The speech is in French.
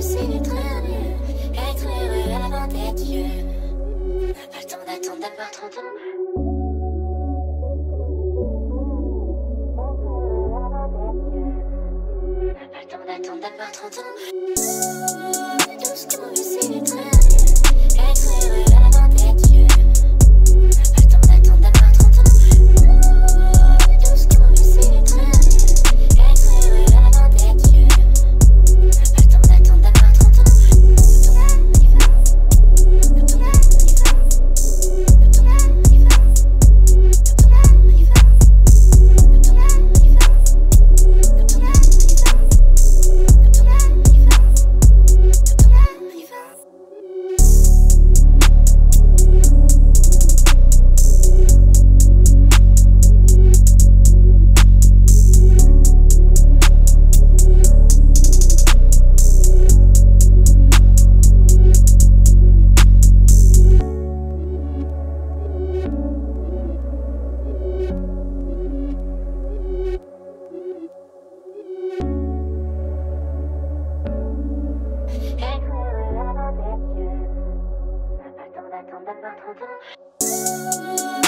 le signe est très nul. Être heureux à la main des pas le temps d'attendre d'avoir 30 ans. N'a pas le temps d'attendre d'avoir 30 ans. Tout ce qu'on veut, c'est Bye-bye.